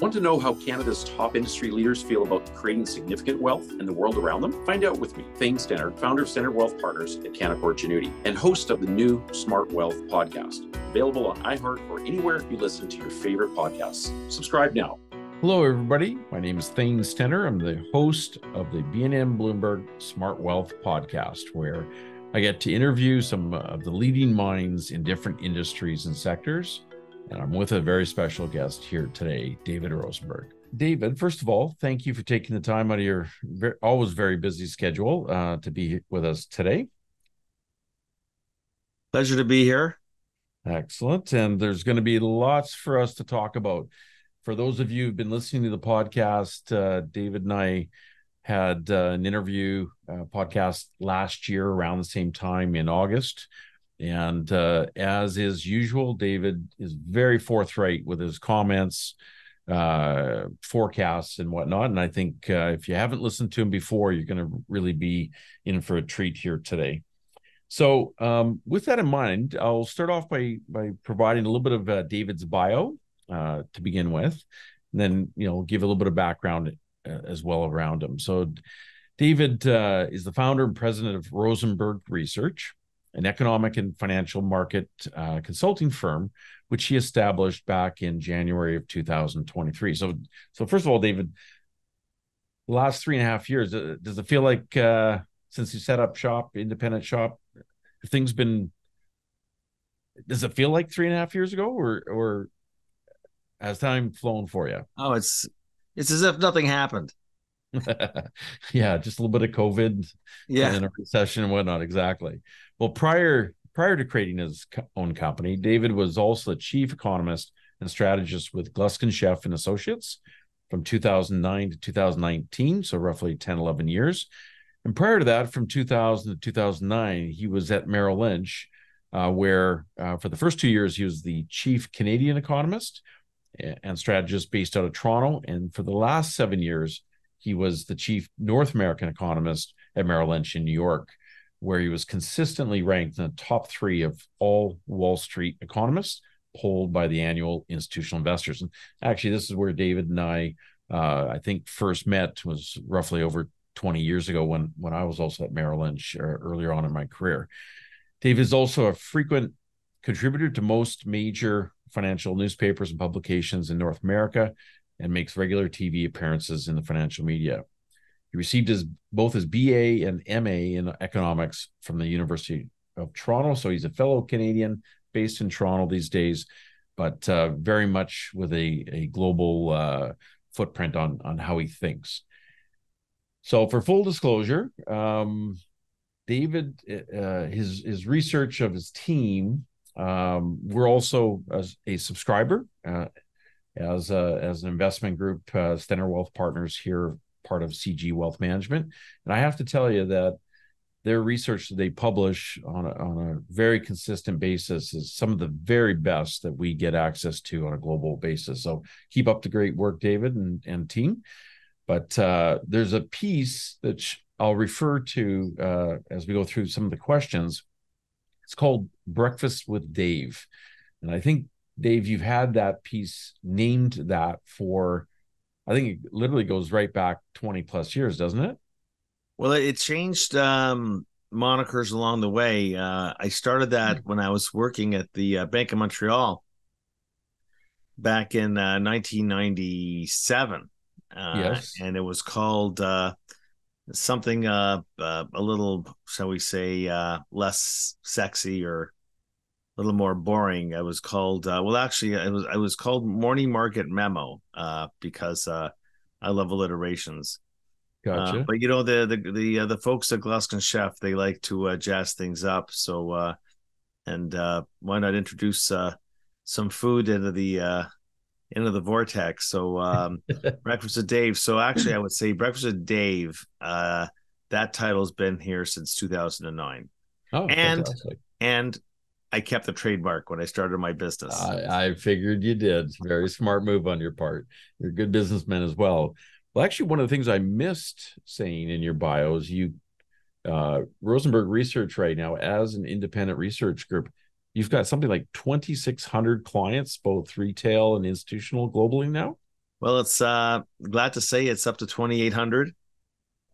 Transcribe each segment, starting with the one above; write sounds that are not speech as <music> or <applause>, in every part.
Want to know how Canada's top industry leaders feel about creating significant wealth in the world around them? Find out with me, Thane Stenner, founder of Stenner Wealth Partners at Canaccord Genuity, and host of the new Smart Wealth podcast, available on iHeart or anywhere you listen to your favorite podcasts. Subscribe now. Hello, everybody. My name is Thane Stenner. I'm the host of the BNN Bloomberg Smart Wealth podcast, where I get to interview some of the leading minds in different industries and sectors and I'm with a very special guest here today, David Rosenberg. David, first of all, thank you for taking the time out of your very, always very busy schedule uh, to be with us today. Pleasure to be here. Excellent. And there's going to be lots for us to talk about. For those of you who've been listening to the podcast, uh, David and I had uh, an interview uh, podcast last year around the same time in August and uh, as is usual, David is very forthright with his comments, uh, forecasts, and whatnot. And I think uh, if you haven't listened to him before, you're going to really be in for a treat here today. So, um, with that in mind, I'll start off by by providing a little bit of uh, David's bio uh, to begin with, and then you know give a little bit of background uh, as well around him. So, David is the founder and president of Rosenberg Research an economic and financial market uh, consulting firm, which he established back in January of 2023. So, so first of all, David, last three and a half years, uh, does it feel like uh, since you set up shop, independent shop, things been? Does it feel like three and a half years ago, or or has time flown for you? Oh, it's it's as if nothing happened. <laughs> yeah, just a little bit of COVID, yeah, and a recession and whatnot. Exactly. Well, prior prior to creating his own company, David was also a chief economist and strategist with Gluskin Sheff and Associates from 2009 to 2019, so roughly 10, 11 years. And prior to that, from 2000 to 2009, he was at Merrill Lynch, uh, where uh, for the first two years, he was the chief Canadian economist and strategist based out of Toronto. And for the last seven years, he was the chief North American economist at Merrill Lynch in New York where he was consistently ranked in the top three of all Wall Street economists polled by the annual institutional investors. And actually, this is where David and I, uh, I think, first met was roughly over 20 years ago when when I was also at Merrill Lynch uh, earlier on in my career. David is also a frequent contributor to most major financial newspapers and publications in North America and makes regular TV appearances in the financial media. He received his both his BA and MA in economics from the University of Toronto. So he's a fellow Canadian based in Toronto these days, but uh, very much with a, a global uh, footprint on, on how he thinks. So, for full disclosure, um, David, uh, his his research of his team, um, we're also a, a subscriber uh, as a, as an investment group, uh, Stenner Wealth Partners here part of CG Wealth Management. And I have to tell you that their research that they publish on a, on a very consistent basis is some of the very best that we get access to on a global basis. So keep up the great work, David and, and team. But uh, there's a piece that I'll refer to uh, as we go through some of the questions. It's called Breakfast with Dave. And I think, Dave, you've had that piece named that for I think it literally goes right back 20 plus years, doesn't it? Well, it changed um, monikers along the way. Uh, I started that mm-hmm. when I was working at the uh, Bank of Montreal back in uh, 1997. Uh, yes. And it was called uh, something uh, a little, shall we say, less sexy or little more boring. I was called uh, well, actually, it was I was called Morning Market Memo uh, because uh, I love alliterations. Uh, gotcha. but you know the the the uh, the folks at Gluskin Sheff they like to uh, jazz things up. So and why not introduce some food into the into the vortex? So um, <laughs> breakfast with Dave. So actually, I would say breakfast with Dave. that title's been here since 2009. Oh, and fantastic. and I kept the trademark when I started my business. I, I, figured you did. Very smart move on your part. You're a good businessman as well. Well, actually, one of the things I missed saying in your bio is you, uh, Rosenberg Research right now, as an independent research group, you've got something like 2,600 clients, both retail and institutional globally now. Well, it's uh, glad to say it's up to 2,800.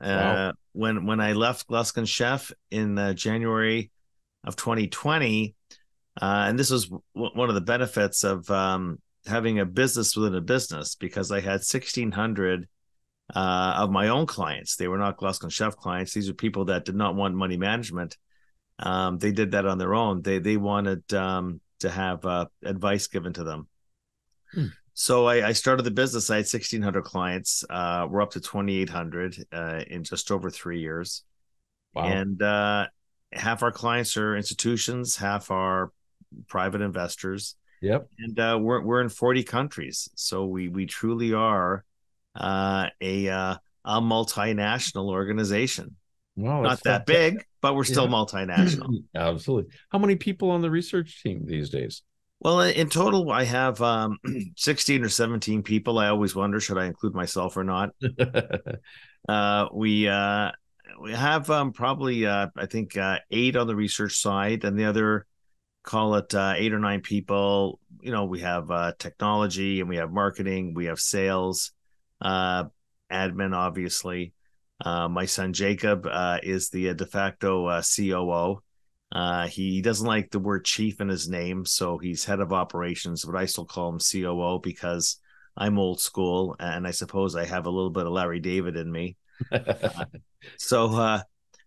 Wow. Uh, when when I left Gluskin Sheff in uh, January of 2020, uh, and this was w- one of the benefits of um, having a business within a business because I had 1,600 uh, of my own clients. They were not Gluskin Sheff clients. These are people that did not want money management. Um, they did that on their own. They they wanted um, to have uh, advice given to them. Hmm. So I, I, started the business. I had 1,600 clients. Uh, we're up to 2,800 uh, in just over three years. Wow. And uh, half our clients are institutions, half are private investors. Yep. And uh, we're we're in 40 countries, so we we truly are uh, a uh, a multinational organization. Well, not that big, but we're still yeah. multinational. <clears throat> Absolutely. How many people on the research team these days? Well, in total, I have um, <clears throat> 16 or 17 people. I always wonder should I include myself or not. <laughs> uh, we uh, we have um, probably uh, I think uh, eight on the research side, and the other call it uh, eight or nine people. You know, we have uh, technology and we have marketing, we have sales, admin, obviously. my son Jacob is the de facto COO. Uh, he doesn't like the word chief in his name, so he's head of operations, but I still call him COO because I'm old school, and I suppose I have a little bit of Larry David in me. <laughs> uh, so, uh,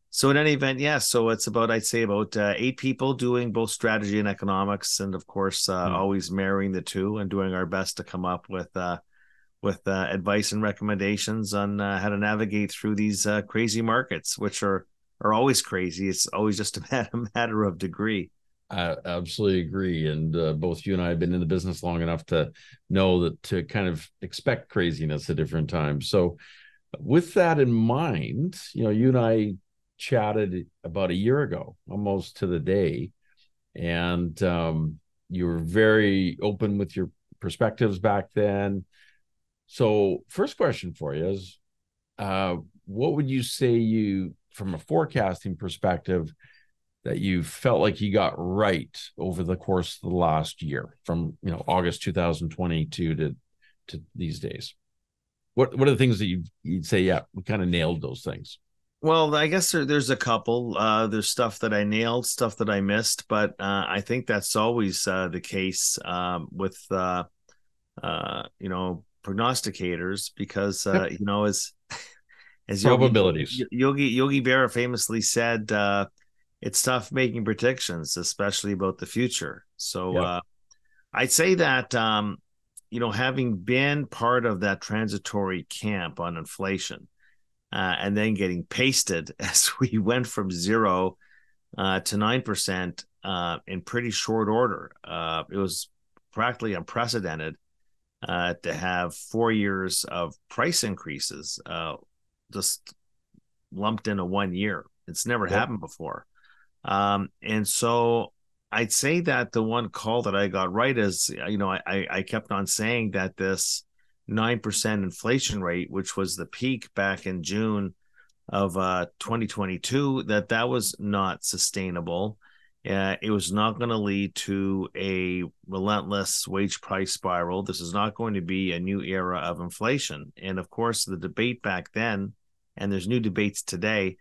so in any event, yeah. So it's about I'd say about uh, eight people doing both strategy and economics, and of course, mm. always marrying the two and doing our best to come up with uh, with advice and recommendations on how to navigate through these crazy markets, which are are always crazy. It's always just a <laughs> matter, a matter of degree. I absolutely agree. And uh, both you and I have been in the business long enough to know that to kind of expect craziness at different times. So, with that in mind, you know, you and I chatted about a year ago, almost to the day, and um, you were very open with your perspectives back then. So, first question for you is, uh, what would you say you from a forecasting perspective that you felt like you got right over the course of the last year from you know August 2022 to to these days? What what are the things that you you'd say yeah we kind of nailed those things? Well, I guess there, there's a couple. Uh, there's stuff that I nailed, stuff that I missed, but uh, I think that's always uh, the case um, with uh, uh, you know prognosticators because uh, <laughs> you know as as probabilities. Yogi, Yogi Yogi Berra famously said, uh, "It's tough making predictions, especially about the future." So yep. uh, I'd say that um, you know, having been part of that transitory camp on inflation, uh, and then getting pasted <laughs> as we went from zero uh, to nine percent uh, in pretty short order, uh, it was practically unprecedented. Uh, to have four years of price increases uh, just lumped into one year. It's never happened before. Um, and so I'd say that the one call that I got right is, you know, I, I kept on saying that this 9% inflation rate, which was the peak back in June of uh, 2022, that that was not sustainable. Uh, it was not going to lead to a relentless wage price spiral. This is not going to be a new era of inflation. And of course, the debate back then and there's new debates today,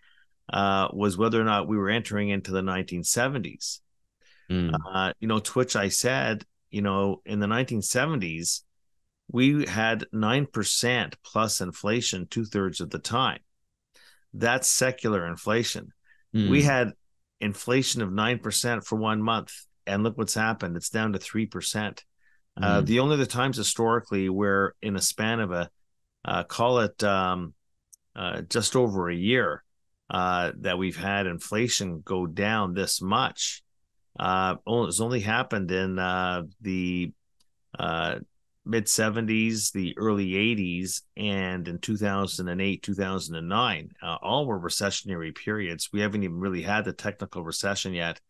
uh, was whether or not we were entering into the 1970s. Mm. Uh, you know, to which I said, you know, in the 1970s, we had 9% plus inflation two thirds of the time. That's secular inflation. Mm. We had inflation of 9% for one month. And look what's happened. It's down to 3%. Mm. Uh, hmm. the only other times historically where in a span of a, uh, call it um, uh, just over a year uh, that we've had inflation go down this much. Uh, it's only happened in uh, the uh, mid 70s, the early 80s, and in 2008, 2009. Uh, all were recessionary periods. We haven't even really had the technical recession yet.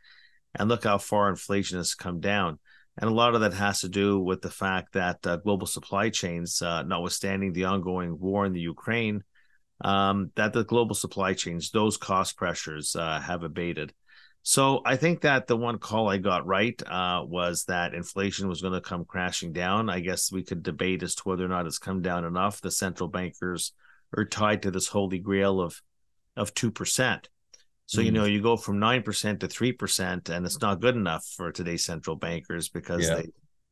And look how far inflation has come down. And a lot of that has to do with the fact that uh, global supply chains, uh, notwithstanding the ongoing war in the Ukraine, um, that the global supply chains, those cost pressures uh, have abated. So I think that the one call I got right uh, was that inflation was going to come crashing down. I guess we could debate as to whether or not it's come down enough. The central bankers are tied to this holy grail of of two percent. So mm. you know you go from nine percent to three percent, and it's not good enough for today's central bankers because yeah.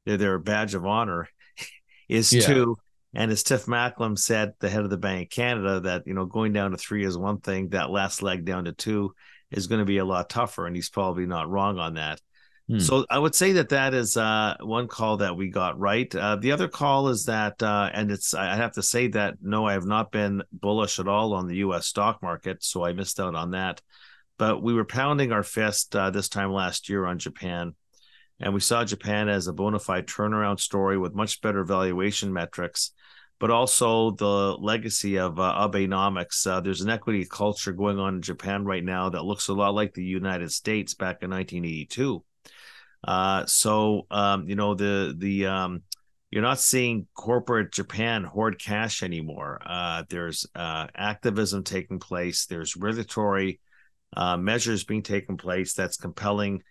they their badge of honor <laughs> is yeah. two. And as Tiff Macklem said, the head of the Bank of Canada, that you know going down to three is one thing. That last leg down to two is going to be a lot tougher, and he's probably not wrong on that. Hmm. So I would say that that is uh, one call that we got right. Uh, the other call is that, uh, and it's I have to say that no, I have not been bullish at all on the U.S. stock market, so I missed out on that. But we were pounding our fist uh, this time last year on Japan, and we saw Japan as a bona fide turnaround story with much better valuation metrics but also the legacy of uh, Abenomics. Uh, there's an equity culture going on in Japan right now that looks a lot like the United States back in 1982. Uh, so um, you know the the um, you're not seeing corporate Japan hoard cash anymore. Uh, there's uh, activism taking place. There's regulatory uh, measures being taken place that's compelling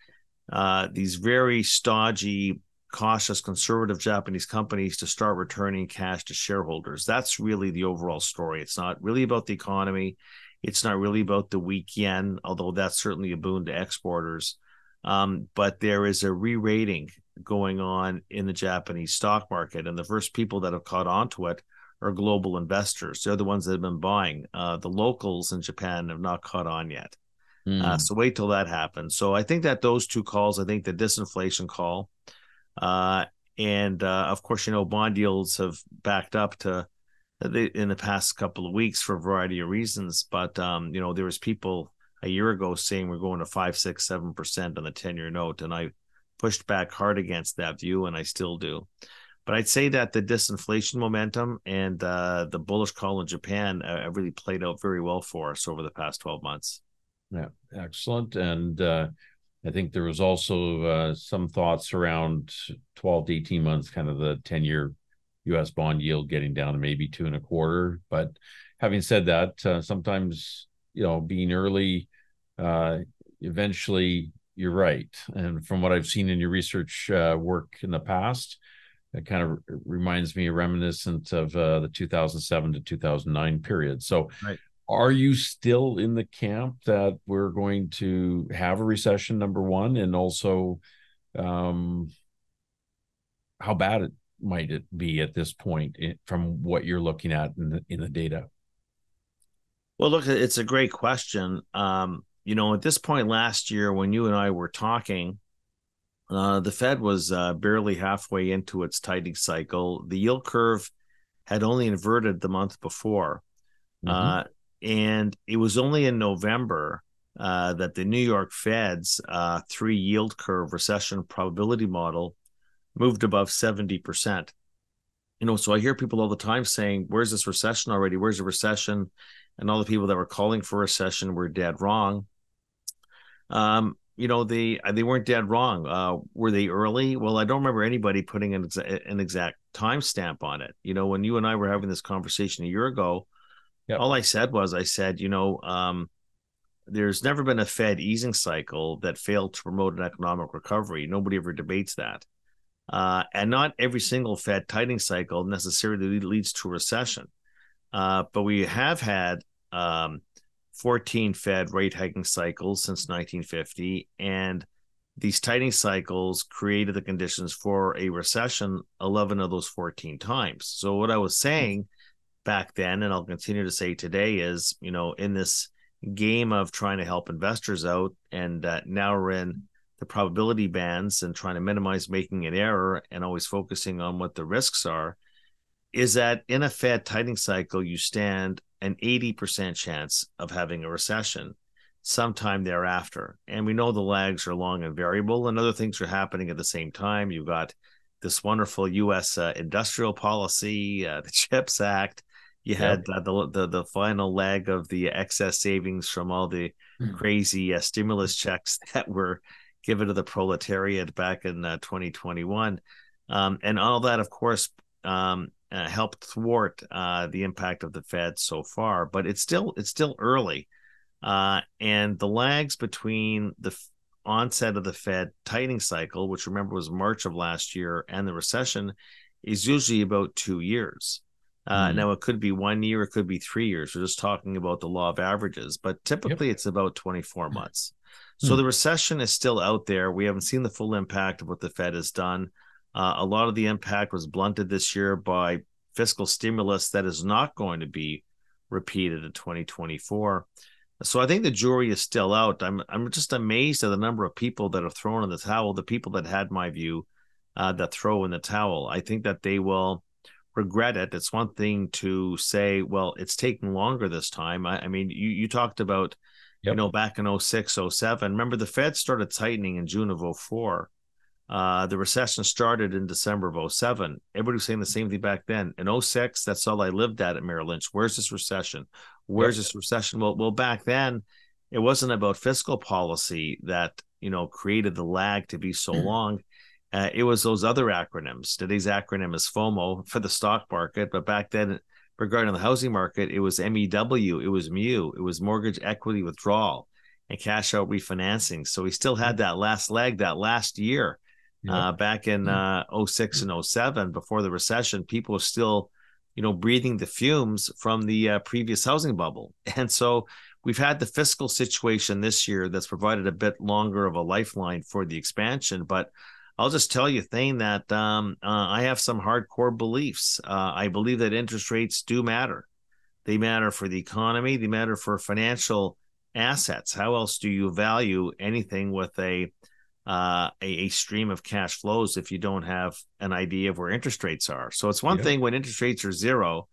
these very stodgy cautious conservative Japanese companies to start returning cash to shareholders. That's really the overall story. It's not really about the economy. It's not really about the weak yen, although that's certainly a boon to exporters. Um, but there is a re-rating going on in the Japanese stock market, and the first people that have caught on to it are global investors. They're the ones that have been buying. Uh, the locals in Japan have not caught on yet. Mm. Uh, so wait till that happens. So I think that those two calls, I think the disinflation call uh, and uh, of course, you know, bond yields have backed up to in the past couple of weeks for a variety of reasons. But um, you know, there was people a year ago saying we're going to five, six, seven percent on the ten-year note, and I pushed back hard against that view, and I still do. But I'd say that the disinflation momentum and uh, the bullish call in Japan uh, really played out very well for us over the past twelve months. Yeah, excellent. And uh, I think there was also uh, some thoughts around 12 to 18 months, kind of the 10 year US bond yield getting down to maybe two and a quarter. But having said that, uh, sometimes, you know, being early, uh, eventually you're right. And from what I've seen in your research uh, work in the past, it kind of reminds me, reminiscent of uh, the 2007 to 2009 period. So, right are you still in the camp that we're going to have a recession number one? And also um how bad it might it be at this point in, from what you're looking at in the in the data? Well look it's a great question. Um you know at this point last year when you and i were talking uh the fed was uh, barely halfway into its tightening cycle. The yield curve had only inverted the month before. Mm-hmm. uh and it was only in November uh, that the New York Fed's uh, three yield curve recession probability model moved above 70%. You know, so I hear people all the time saying, Where's this recession already? Where's the recession? And all the people that were calling for recession were dead wrong. Um, you know, they they weren't dead wrong. Uh, were they early? Well, I don't remember anybody putting an, exa- an exact timestamp on it. You know, when you and I were having this conversation a year ago, Yep. All I said was, I said, you know, um, there's never been a Fed easing cycle that failed to promote an economic recovery. Nobody ever debates that. Uh, and not every single Fed tightening cycle necessarily leads to a recession. Uh, but we have had um, 14 Fed rate hiking cycles since 1950. And these tightening cycles created the conditions for a recession 11 of those 14 times. So, what I was saying back then, and I'll continue to say today, is you know in this game of trying to help investors out, and uh, now we're in the probability bands and trying to minimize making an error and always focusing on what the risks are. Is that in a Fed tightening cycle, you stand an 80% chance of having a recession sometime thereafter. And we know the lags are long and variable, and other things are happening at the same time. You've got this wonderful U.S. Uh, industrial policy, uh, <laughs> the CHIPS Act, you had yep. uh, the, the the final leg of the excess savings from all the mm. crazy uh, stimulus checks <laughs> that were given to the proletariat back in uh, 2021, um, and all that, of course, um, uh, helped thwart uh, the impact of the Fed so far. But it's still it's still early, uh, and the lags between the onset of the Fed tightening cycle, which remember was March of last year, and the recession is usually about two years. Uh, mm. Now, it could be one year, it could be three years. We're just talking about the law of averages, but typically yep. it's about 24 months. So mm. the recession is still out there. We haven't seen the full impact of what the Fed has done. Uh, a lot of the impact was blunted this year by fiscal stimulus that is not going to be repeated in 2024. So I think the jury is still out. I'm I'm just amazed at the number of people that are thrown in the towel. The people that had my view uh, that throw in the towel. I think that they will regret it. It's one thing to say, well, it's taking longer this time. I, I mean, you you talked about, yep. you know, back in 06, 07. Remember, the Fed started tightening in June of 04. Uh, the recession started in December of 07. Everybody was saying the same thing back then. In 06, that's all I lived at at Merrill Lynch. Where's this recession? Where's yep. this recession? Well, well, back then, it wasn't about fiscal policy that you know created the lag to be so mm-hmm. long. Uh, it was those other acronyms. Today's acronym is FOMO for the stock market, but back then, regarding the housing market, it was MEW, it was MU, it was mortgage equity withdrawal and cash out refinancing. So we still had that last leg, that last year uh, back in uh, 06 and 07 before the recession people were still you know breathing the fumes from the uh, previous housing bubble <laughs> and so we've had the fiscal situation this year that's provided a bit longer of a lifeline for the expansion but i'll just tell you thing that um, uh, i have some hardcore beliefs uh, i believe that interest rates do matter they matter for the economy they matter for financial assets how else do you value anything with a uh, a, a, stream of cash flows if you don't have an idea of where interest rates are. So it's one yeah. thing when interest rates are zero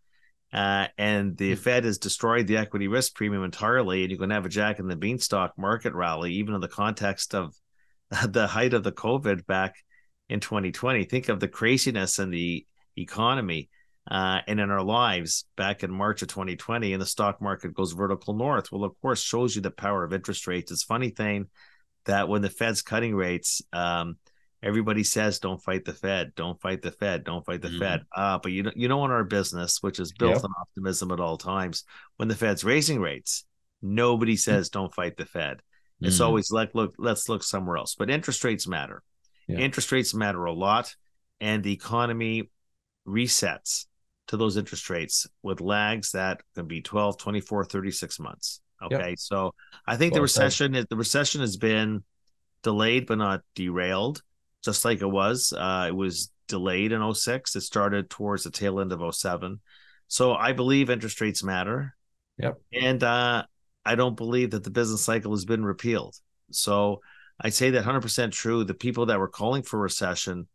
uh, and the mm-hmm. Fed has destroyed the equity risk premium entirely, and you're going to have a Jack in the Beanstalk market rally, even in the context of the height of the COVID back in 2020. Think of the craziness in the economy uh, and in our lives back in March of 2020, and the stock market goes vertical north. Well, of course, shows you the power of interest rates. It's funny thing that when the Fed's cutting rates, um, everybody says, "Don't fight the Fed, don't fight the Fed, don't fight the mm Fed." Uh, but you know, you know, in our business, which is built yep. on optimism at all times, when the Fed's raising rates, nobody says, "Don't fight the Fed." Mm It's always like, "Look, let's look somewhere else." But interest rates matter. Yeah. Interest rates matter a lot, and the economy resets to those interest rates with lags that can be 12, 24, 36 months. Okay, yep. so I think well, the recession is the recession has been delayed but not derailed, just like it was. Uh, it was delayed in 06. It started towards the tail end of 07. So I believe interest rates matter. Yep. And uh, I don't believe that the business cycle has been repealed. So I say that 100% true. The people that were calling for recession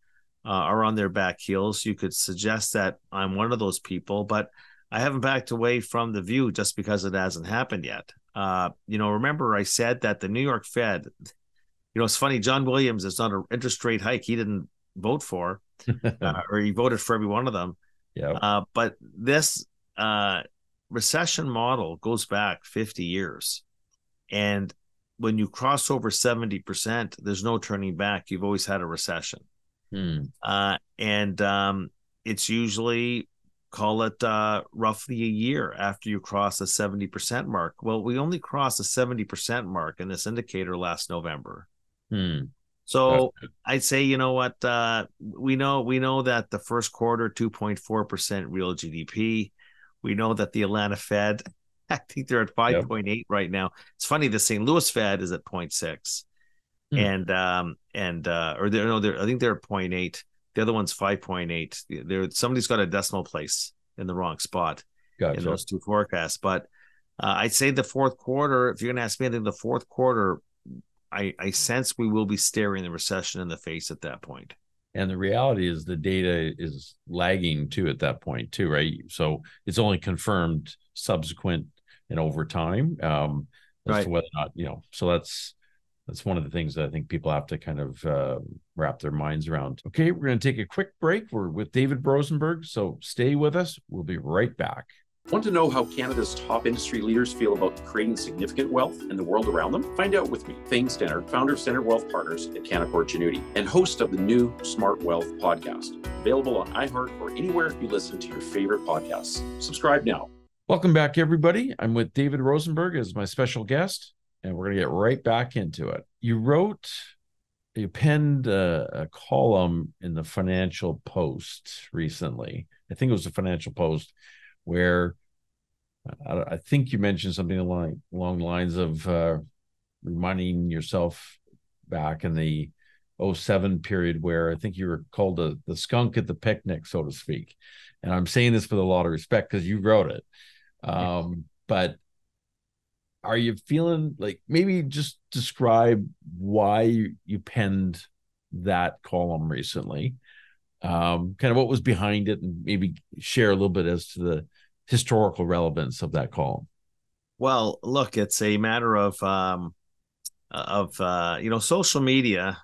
uh, are on their back heels. You could suggest that I'm one of those people, but I haven't backed away from the view just because it hasn't happened yet. Uh, you know, remember I said that the New York Fed, you know, it's funny, John Williams is not an interest rate hike he didn't vote for, <laughs> uh, or he voted for every one of them. Yeah. Uh, but this uh, recession model goes back 50 years. And when you cross over 70%, there's no turning back. You've always had a recession. Hmm. Uh, and um, it's usually call it uh, roughly a year after you cross the 70% mark. Well, we only crossed the 70% mark in this indicator last November. Hmm. So I'd say, you know what, uh, we know we know that the first quarter 2.4% real GDP. We know that the Atlanta Fed, <laughs> I think they're at 5.8 yep. right now. It's funny the St. Louis Fed is at 0.6. Hmm. And um and uh or they're no, they're I think they're at 0.8 the other one's 5.8. There, somebody's got a decimal place in the wrong spot gotcha. in those two forecasts. But uh, I'd say the fourth quarter, if you're going to ask me, I think the fourth quarter, I, I sense we will be staring the recession in the face at that point. And the reality is the data is lagging too at that point too, right? So it's only confirmed subsequent and over time um, as right. to whether or not you know. So that's that's one of the things that I think people have to kind of uh, wrap their minds around. Okay, we're going to take a quick break. We're with David Rosenberg, so stay with us. We'll be right back. Want to know how Canada's top industry leaders feel about creating significant wealth in the world around them? Find out with me, Thane Stenner, founder of Stenner Wealth Partners at Canaccord Genuity, and host of the new Smart Wealth podcast, available on iHeart or anywhere you listen to your favorite podcasts. Subscribe now. Welcome back, everybody. I'm with David Rosenberg as my special guest and we're going to get right back into it. you wrote, you penned a, a, column in the Financial Post recently. I think it was the Financial Post where I, I think you mentioned something along along the lines of uh, reminding yourself back in the 07 period where I think you were called the, the skunk at the picnic, so to speak. And I'm saying this with a lot of respect because you wrote it. Um, but are you feeling like maybe just describe why you, you penned that column recently? Um, kind of what was behind it, and maybe share a little bit as to the historical relevance of that call? Well, look, it's a matter of um, of uh, you know social media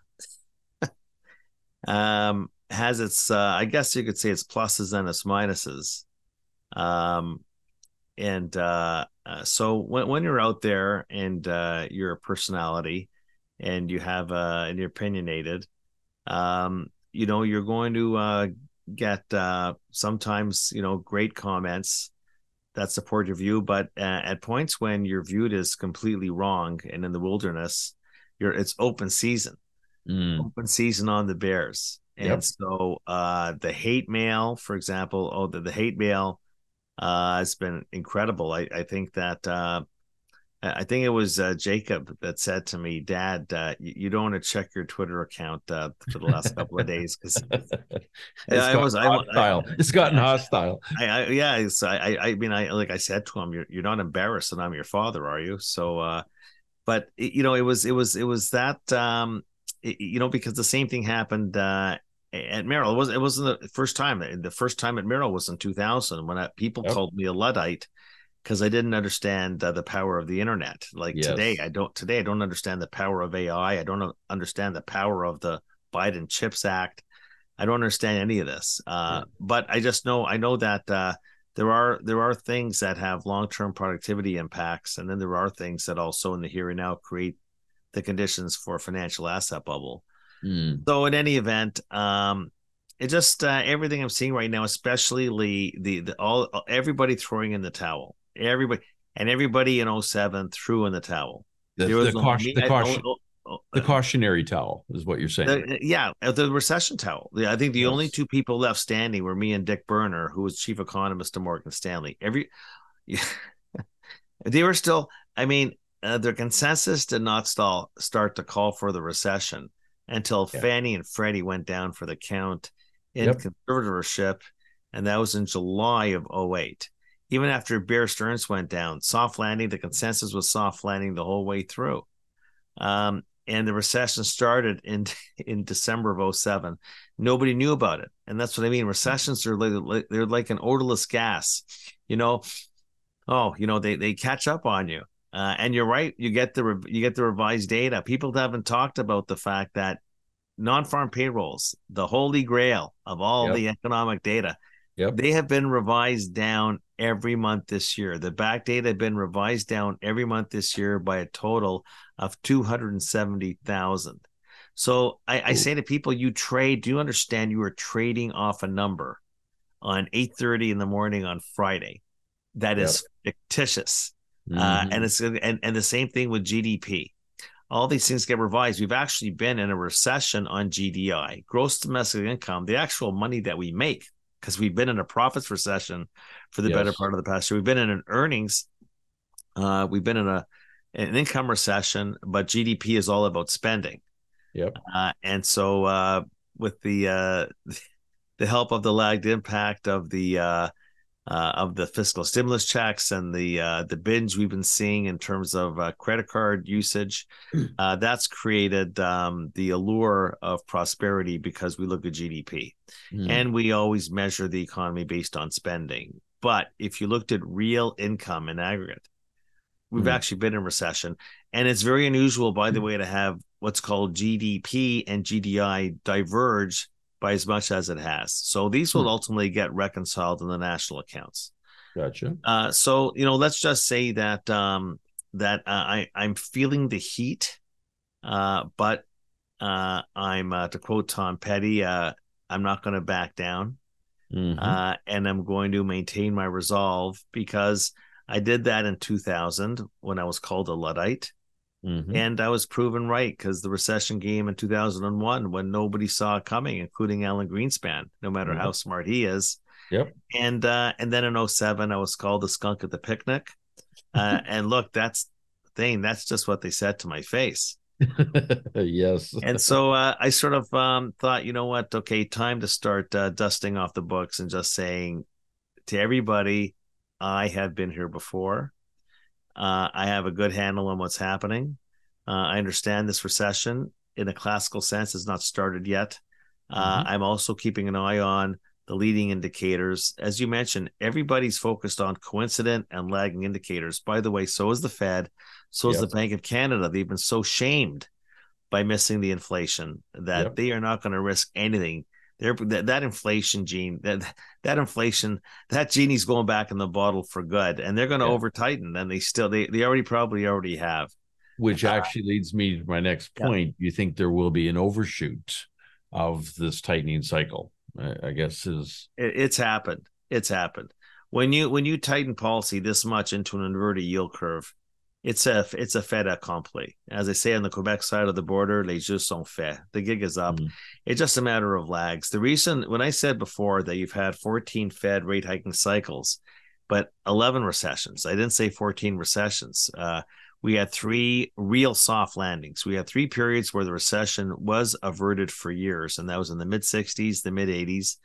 <laughs> um, has its uh, I guess you could say its pluses and its minuses. Um, and uh, uh, so when when you're out there and uh, you're a personality and you have uh, and you're opinionated, um, you know you're going to uh, get sometimes you know great comments that support your view, but uh, at points when you're viewed as completely wrong and in the wilderness, you're it's open season, mm. open season on the Bears, and yep. so uh, the hate mail, for example, oh the, the hate mail uh, has been incredible. I, I think that uh, I think it was uh, Jacob that said to me, "Dad, uh, you, you, don't want to check your Twitter account uh, for the last couple of days because <laughs> yeah, I was hostile. I, it's gotten <laughs> hostile. I, I yeah, I, I mean, I like I said to him, "You're you're not embarrassed that I'm your father, are you?" So, uh, but it, you know, it was it was it was that um, it, you know because the same thing happened uh, at Merrill. It was it wasn't the first time. The first time at Merrill was in 2000 when people yep. called me a luddite because I didn't understand uh, the power of the internet. Like yes. today, I don't. Today, I don't understand the power of AI. I don't understand the power of the Biden Chips Act. I don't understand any of this. Uh, yeah. But I just know. I know that uh, there are there are things that have long term productivity impacts, and then there are things that also in the here and now create the conditions for a financial asset bubble. Mm. So, in any event, um, it just uh, everything I'm seeing right now, especially the, the the all everybody throwing in the towel everybody and everybody in 07 threw in the towel. The, the, caution, the, caution, oh, oh, the uh, cautionary towel is what you're saying. The, yeah, uh, the recession towel. I think the yes. only two people left standing were me and Dick Berner, who was chief economist of Morgan Stanley. Every <laughs> they were still. I mean, uh, their consensus did not stall, start to call for the recession until yeah. Fannie and Freddie went down for the count in yep. conservatorship, and that was in July of 08 even after Bear Stearns went down, soft landing, the consensus was soft landing the whole way through. Um, and the recession started in <laughs> in December of 07. Nobody knew about it. And that's what I mean. Recessions are like, they're like an odorless gas. You know, oh, you know, they they catch up on you. Uh, and you're right, you get the you get the revised data. People haven't talked about the fact that non-farm payrolls, the holy grail of all yep. the economic data, Yep. They have been revised down every month this year. The back data have been revised down every month this year by a total of 270,000. So I, I, say to people, you trade, do you understand you are trading off a number on 8:30 in the morning on Friday? That yep. is fictitious. Mm-hmm. Uh, and it's and, and the same thing with GDP. All these things get revised. We've actually been in a recession on GDI, gross domestic income, the actual money that we make, because we've been in a profits recession for the yes. better part of the past year. We've been in an earnings, uh, we've been in a an income recession, but GDP is all about spending. Yep. Uh, and so uh, with the uh, <laughs> the help of the lagged impact of the uh, of the fiscal stimulus checks and the uh, the binge we've been seeing in terms of uh, credit card usage, hmm. uh, that's created um, the allure of prosperity because we look at GDP, mm. and we always measure the economy based on spending. But if you looked at real income in aggregate, we've mm. actually been in recession, and it's very unusual, by the hmm. way, to have what's called GDP and GDI diverge by as much as it has. So these will hmm. ultimately get reconciled in the national accounts. Gotcha. Uh, so you know, let's just say that um, that uh, I I'm feeling the heat, uh, but uh, I'm uh, to quote Tom Petty, uh, I'm not going to back down, mm-hmm. uh, and I'm going to maintain my resolve because I did that in 2000 when I was called a luddite. Mhm. And I was proven right because the recession game in 2001 when nobody saw it coming, including Alan Greenspan, no matter Mhm. how smart he is. Yep. And uh, and then in 07, I was called the skunk at the picnic. Uh, <laughs> and look, that's the thing. That's just what they said to my face. <laughs> yes. And so uh, I sort of um, thought, you know what? Okay, time to start uh, dusting off the books and just saying to everybody, I have been here before. Uh, I have a good handle on what's happening. Uh, I understand this recession in a classical sense has not started yet. Uh, Mhm. I'm also keeping an eye on the leading indicators. As you mentioned, everybody's focused on coincident and lagging indicators. By the way, so is the Fed, so is the Bank of Canada. They've been so shamed by missing the inflation that Yep. they are not going to risk anything. They're, that, that inflation gene, that that inflation, that genie's going back in the bottle for good, and they're going to Yeah. over tighten. And they still, they they already probably already have. Which Uh, actually leads me to my next yeah. point. You think there will be an overshoot of this tightening cycle? I I guess is It, it's happened. It's happened. When you when you tighten policy this much into an inverted yield curve, it's a it's a fait accompli. As I say on the Quebec side of the border, les jeux sont faits. The gig is up. Mhm. It's just a matter of lags. The reason when I said before that you've had 14 Fed rate hiking cycles, but 11 recessions. I didn't say 14 recessions. Uh, we had three real soft landings. We had three periods where the recession was averted for years, and that was in the mid 60s, the mid 80s,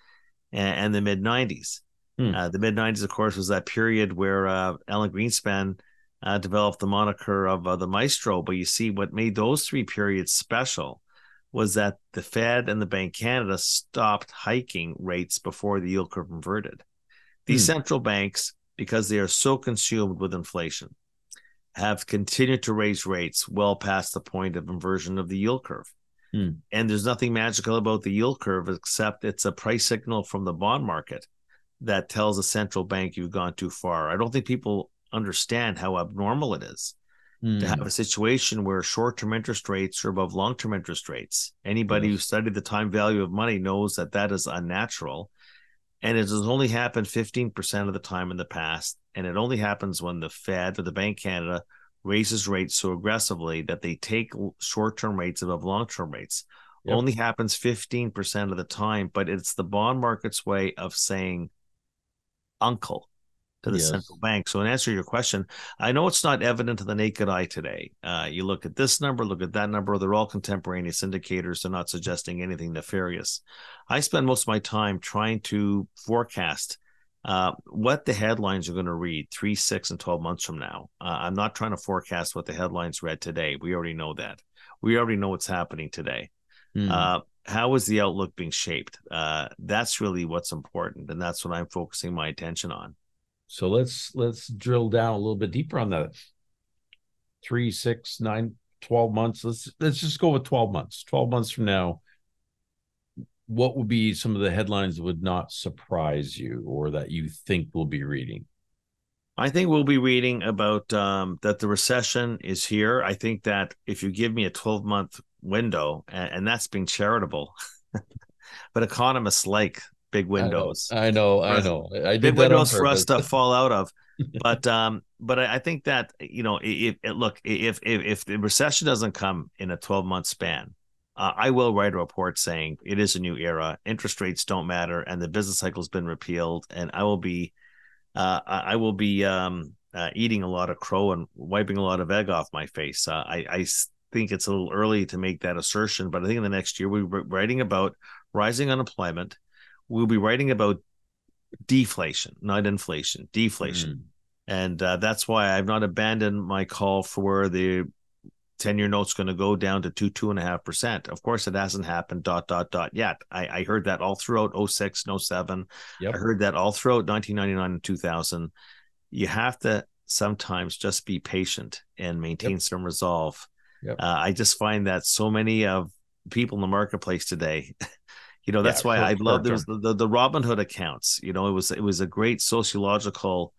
and, and the mid 90s. Hmm. Uh, the mid 90s, of course, was that period where uh, Alan Greenspan uh, developed the moniker of uh, the maestro. But you see, what made those three periods special was that the Fed and the Bank Canada stopped hiking rates before the yield curve inverted. These Hmm. central banks, because they are so consumed with inflation, have continued to raise rates well past the point of inversion of the yield curve. Hmm. And there's nothing magical about the yield curve except it's a price signal from the bond market that tells a central bank you've gone too far. I don't think people understand how abnormal it is Hmm. to have a situation where short-term interest rates are above long-term interest rates. Anybody who studied the time value of money knows that that is unnatural, and it has only happened 15% of the time in the past, and it only happens when the Fed or the Bank Canada raises rates so aggressively that they take short-term rates above long-term rates. Yep. Only happens 15% of the time, but it's the bond market's way of saying uncle to the Yes. central bank. So, in answer to your question, I know it's not evident to the naked eye today. Uh, you look at this number, look at that number, they're all contemporaneous indicators. They're not suggesting anything nefarious. I spend most of my time trying to forecast uh, what the headlines are going to read three, six, and 12 months from now. Uh, I'm not trying to forecast what the headlines read today. We already know that. We already know what's happening today. Uh, how is the outlook being shaped? Uh, that's really what's important. And that's what I'm focusing my attention on. So let's let's drill down a little bit deeper on that. Three, six, nine, 12 months. Let's let's just go with 12 months. 12 months from now, what would be some of the headlines that would not surprise you or that you think we'll be reading? I think we'll be reading about um, that the recession is here. I think that if you give me a 12 month window, and, and that's being charitable, <laughs> but economists like big windows. I know, I know. I did big windows for us to fall out of. <laughs> But um, but I, I think that you know, if, if look, if if if the recession doesn't come in a 12 month span, uh, I will write a report saying it is a new era. Interest rates don't matter, and the business cycle has been repealed. And I will be, uh, I I will be um, uh, eating a lot of crow and wiping a lot of egg off my face. Uh, I I think it's a little early to make that assertion, but I think in the next year we'll be writing about rising unemployment. We'll be writing about deflation, not inflation, deflation. Mm. And uh, that's why I've not abandoned my call for where the 10 year note's going to go down to two, two and a half percent. Of course, it hasn't happened, dot, dot, dot, yet. I, I heard that all throughout 06 and 07. Yep. I heard that all throughout 1999 and 2000. You have to sometimes just be patient and maintain some resolve. Yep. Uh, I just find that so many of people in the marketplace today, you know, that's Yeah, why I love there was the, the, the Robin Hood accounts. You know, it was it was a great sociological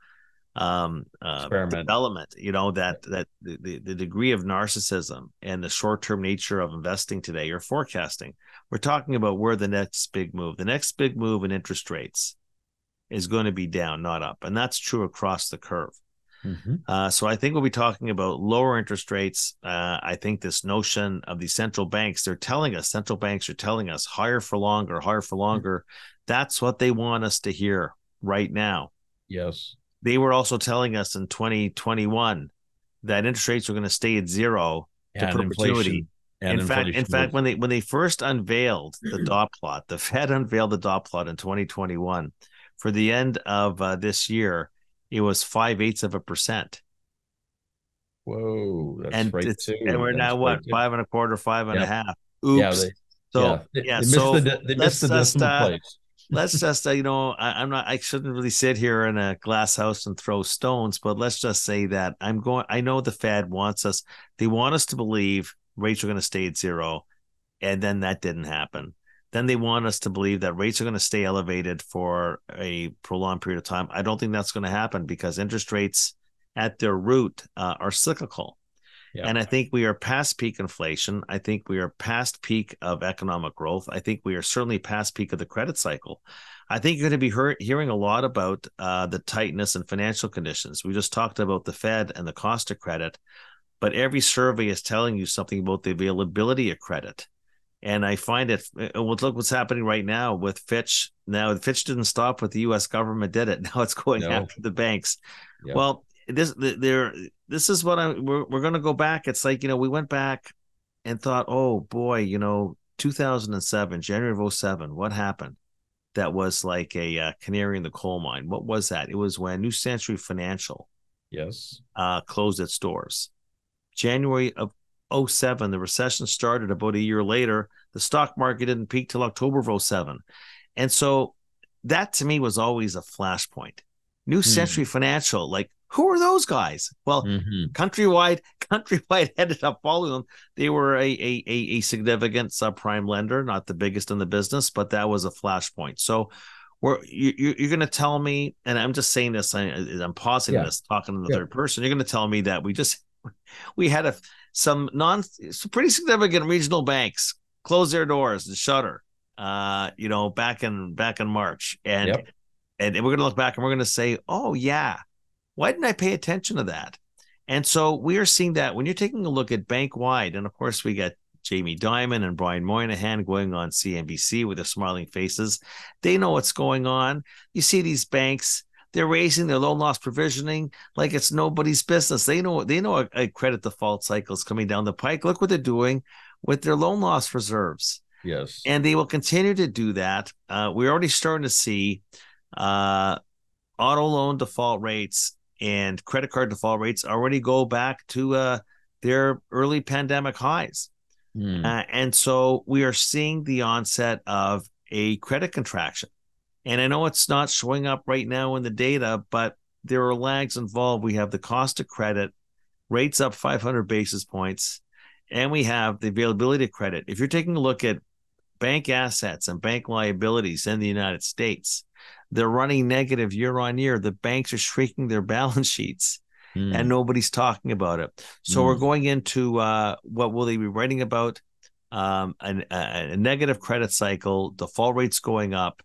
um uh, development you know that that the, the, the degree of narcissism and the short-term nature of investing today or forecasting. We're talking about where the next big move the next big move in interest rates is going to be down not up and that's true across the curve Mm-hmm. Uh, so I think we'll be talking about lower interest rates. Uh, I think this notion of the central banks, they're telling us, central banks are telling us higher for longer, higher for longer. Mm-hmm. That's what they want us to hear right now. Yes. They were also telling us in 2021 that interest rates were going to stay at zero to perpetuity. in fact, in fact, when they when they first unveiled the <clears throat> dot plot, the Fed unveiled the dot plot in 2021 for the end of uh, this year it was five eighths of a percent. Whoa, and too. and we're that's now what five and a quarter, five and a half. Oops. Yeah, they, so yeah, yeah so the, let's just uh, <laughs> let's just uh, you know I, am not I shouldn't really sit here in a glass house and throw stones, but let's just say that I'm going. I know the Fed wants us. They want us to believe rates are going to stay at zero, and then that didn't happen then they want us to believe that rates are going to stay elevated for a prolonged period of time. I don't think that's going to happen because interest rates at their root uh, are cyclical. Yeah. And I think we are past peak inflation. I think we are past peak of economic growth. I think we are certainly past peak of the credit cycle. I think you're going to be hear- hearing a lot about uh, the tightness and financial conditions. We just talked about the Fed and the cost of credit, but every survey is telling you something about the availability of credit. And I find it. Uh, well, look what's happening right now with Fitch. Now Fitch didn't stop what the U.S. government did it. <laughs> Now it's going no. after the banks. Yep. Well, this there. This is what I'm. We're we're going to go back. It's like you know we went back and thought, oh boy, you know, 2007, January of 07, what happened? That was like a uh, canary in the coal mine. What was that? It was when New Century Financial, yes, uh, closed its doors. January of 07. The recession started about a year later. The stock market didn't peak till October of 07. And so that to me was always a flashpoint. New hmm. Century. Financial, like who are those guys? Well, mm-hmm. countrywide, <laughs> countrywide ended up following them. They were a, a, a, a significant subprime lender, not the biggest in the business, but that was a flashpoint. So we're, you, you're going to tell me, and I'm just saying this, I, am pausing yeah. this, talking in the yeah. third person. You're going to tell me that we just <laughs> we had a some non some pretty significant regional banks close their doors and shutter. Uh, you know, back in back in March, and yep. and, we're gonna look back and we're gonna say, oh yeah, why didn't I pay attention to that? And so we are seeing that when you're taking a look at bank wide, and of course we got Jamie Dimon and Brian Moynihan going on CNBC with their smiling faces. They know what's going on. You see these banks they're raising their loan loss provisioning like it's nobody's business. They know they know a, a credit default cycle is coming down the pike. Look what they're doing with their loan loss reserves. Yes, and they will continue to do that. Uh, we're already starting to see uh, auto loan default rates and credit card default rates already go back to uh, their early pandemic highs. Mm. and so we are seeing the onset of a credit contraction. And I know it's not showing up right now in the data, but there are lags involved. We have the cost of credit, rates up 500 basis points, and we have the availability of credit. If you're taking a look at bank assets and bank liabilities in the United States, they're running negative year on year. The banks are shrinking their <laughs> balance sheets. Mm. And nobody's talking about it. So mm. we're going into uh, what will they be writing about? Um, a, a negative credit cycle, default rates going up,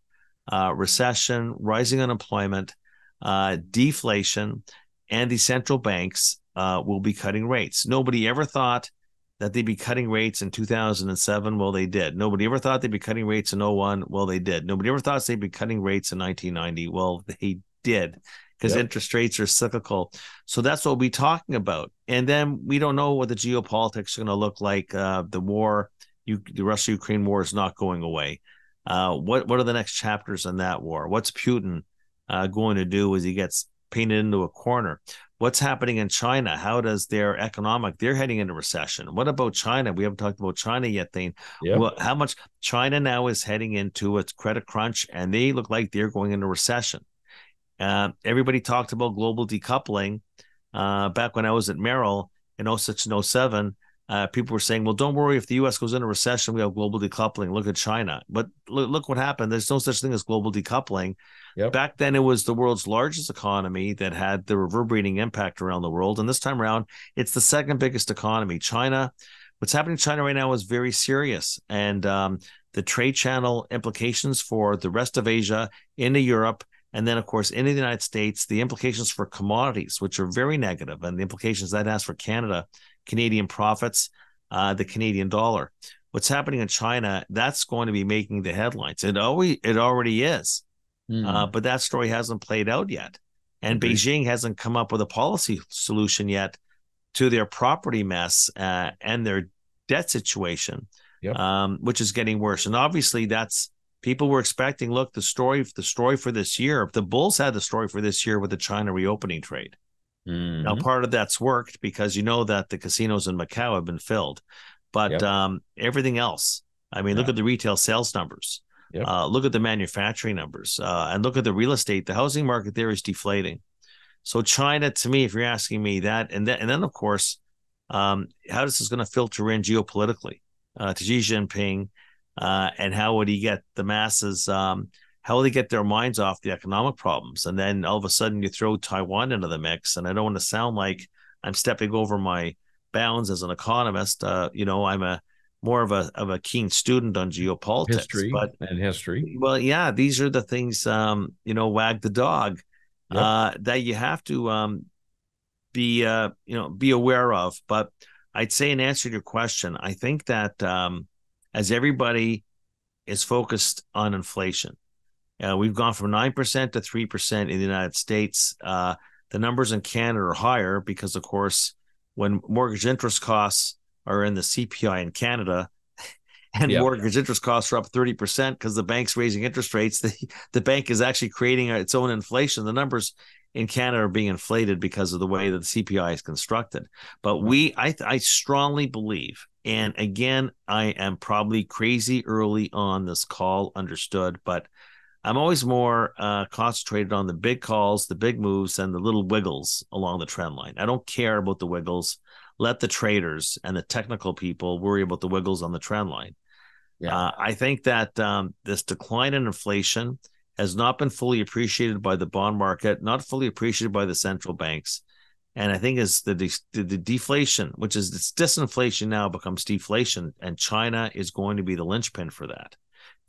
uh, recession, rising unemployment, uh, deflation, and the central banks uh, will be cutting rates. Nobody ever thought that they'd be cutting rates in 2007. Well, they did. Nobody ever thought they'd be cutting rates in 01. Well, they did. Nobody ever thought they'd be cutting rates in 1990. Well, they did because yep. interest rates are cyclical. So that's what we'll be talking about. And then we don't know what the geopolitics are going to look like. Uh, the war, you, the Russia Ukraine war is not going away. Uh, what what are the next chapters in that war? What's Putin uh, going to do as he gets painted into a corner? What's happening in China? How does their economic? They're heading into recession. What about China? We haven't talked about China yet, Thane. Yep. Well, how much China now is heading into its credit crunch, and they look like they're going into recession. Uh, everybody talked about global decoupling uh, back when I was at Merrill in 06 and 07 uh, people were saying, well, don't worry if the U.S. goes into recession, we have global decoupling. Look at China. But look, look what happened. There's no such thing as global decoupling. Yep. Back then, it was the world's largest economy that had the reverberating impact around the world. And this time around, it's the second biggest economy. China, what's happening in China right now is very serious. And um, the trade channel implications for the rest of Asia into Europe And then, of course, in the United States, the implications for commodities, which are very negative, and the implications that has for Canada, Canadian profits, uh, the Canadian dollar. What's happening in China, that's going to be making the headlines. It always, it already is, mm. uh, but that story hasn't played out yet, and Agreed. Beijing hasn't come up with a policy solution yet to their property mess uh, and their debt situation, yep. um, which is getting worse. And obviously, that's people were expecting. Look, the story, the story for this year, the Bulls had the story for this year with the China reopening trade. Mm-hmm. Now, part of that's worked because you know that the casinos in Macau have been filled, but yep. um, everything else. I mean, yeah. look at the retail sales numbers. Yep. Uh, look at the manufacturing numbers, uh, and look at the real estate. The housing market there is deflating. So China, to me, if you're asking me that, and then and then of course, um, how is this is going to filter in geopolitically uh, to Xi Jinping, uh, and how would he get the masses? Um, how will they get their minds off the economic problems? And then all of a sudden, you throw Taiwan into the mix, and I don't want to sound like I'm stepping over my bounds as an economist. Uh, you know, I'm a more of a of a keen student on geopolitics, history, but and history. Well, yeah, these are the things. Um, you know, wag the dog yep. uh, that you have to um, be uh, you know be aware of. But I'd say in answer to your question, I think that um, as everybody is focused on inflation, uh, we've gone from nine percent to three percent in the United States. Uh, the numbers in Canada are higher because, of course, when mortgage interest costs are in the CPI in Canada, <laughs> and yep. mortgage interest costs are up 30% because the bank's raising interest rates. <laughs> The, the bank is actually creating its own inflation. The numbers in Canada are being inflated because of the way that the CPI is constructed. But we, I, I strongly believe, and again, I am probably crazy early on this call, understood, but I'm always more uh, concentrated on the big calls, the big moves, and the little wiggles along the trend line. I don't care about the wiggles. Let the traders and the technical people worry about the wiggles on the trend line. Yeah. Uh, I think that um, this decline in inflation has not been fully appreciated by the bond market, not fully appreciated by the central banks. And I think as the, de- the deflation, which is this disinflation now becomes deflation, and China is going to be the linchpin for that.